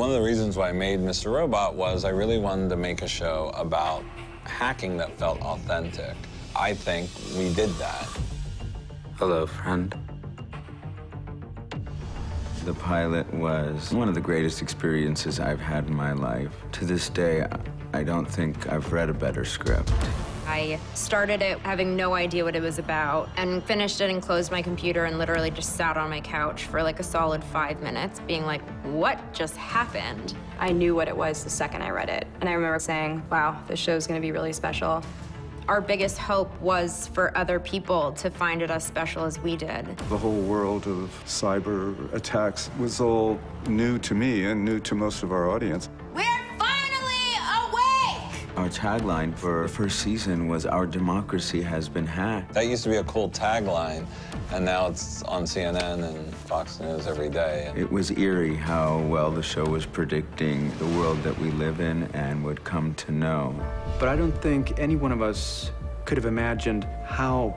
One of the reasons why I made Mr. Robot was I really wanted to make a show about hacking that felt authentic. I think we did that. Hello, friend. The pilot was one of the greatest experiences I've had in my life. To this day, I don't think I've read a better script. I started it having no idea what it was about and finished it and closed my computer and literally just sat on my couch for like a solid five minutes being like, what just happened? I knew what it was the second I read it. And I remember saying, wow, this show's gonna be really special. Our biggest hope was for other people to find it as special as we did. The whole world of cyber attacks was all new to me and new to most of our audience. We're finally awake! Our tagline for the first season was Our democracy has been hacked. That used to be a cool tagline, and now it's on CNN and Fox News every day. It was eerie how well the show was predicting the world that we live in and would come to know. But I don't think any one of us could have imagined how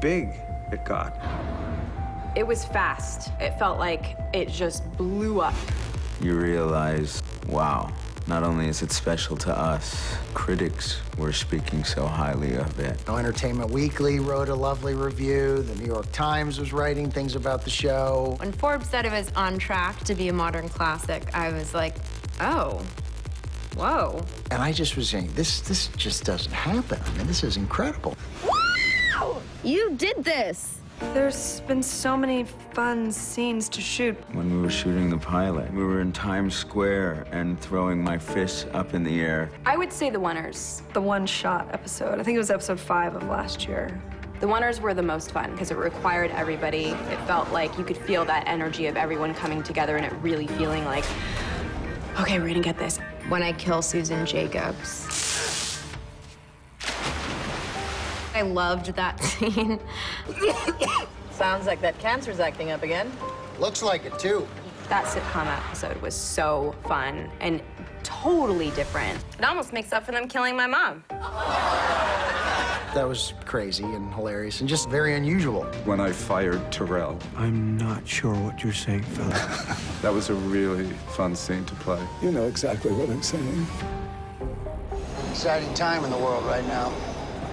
big it got. It was fast. It felt like it just blew up. You realize, wow, not only is it special to us, critics were speaking so highly of it. Entertainment Weekly wrote a lovely review. The New York Times was writing things about the show. When Forbes said it was on track to be a modern classic, I was like, oh, whoa. And I just was saying, this this just doesn't happen. I mean, this is incredible. Wow! You did this! There's been so many fun scenes to shoot. When we were shooting the pilot, we were in Times Square and throwing my fists up in the air. I would say the oners. the one-shot episode. I think it was episode five of last year. The oners were the most fun because it required everybody. It felt like you could feel that energy of everyone coming together and it really feeling like, okay, we're gonna get this. When I kill Susan Jacobs. I loved that scene. Sounds like that cancer's acting up again. Looks like it, too. That sitcom episode was so fun and totally different. It almost makes up for them killing my mom. That was crazy and hilarious and just very unusual. When I fired Tyrell, I'm not sure what you're saying, Philip. that was a really fun scene to play. You know exactly what I'm saying. Exciting time in the world right now.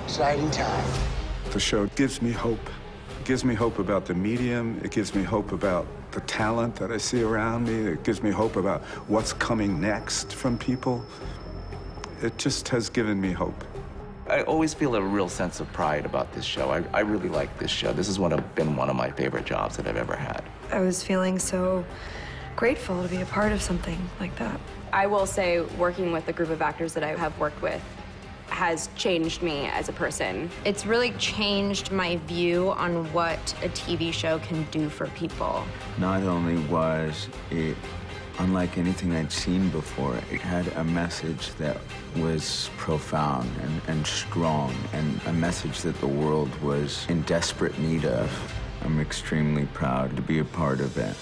Exciting time. The show gives me hope. It gives me hope about the medium. It gives me hope about the talent that I see around me. It gives me hope about what's coming next from people. It just has given me hope. I always feel a real sense of pride about this show. I, I really like this show. This has one of, been one of my favorite jobs that I've ever had. I was feeling so grateful to be a part of something like that. I will say, working with the group of actors that I have worked with has changed me as a person. It's really changed my view on what a TV show can do for people. Not only was it unlike anything I'd seen before, it had a message that was profound and, and strong, and a message that the world was in desperate need of. I'm extremely proud to be a part of it.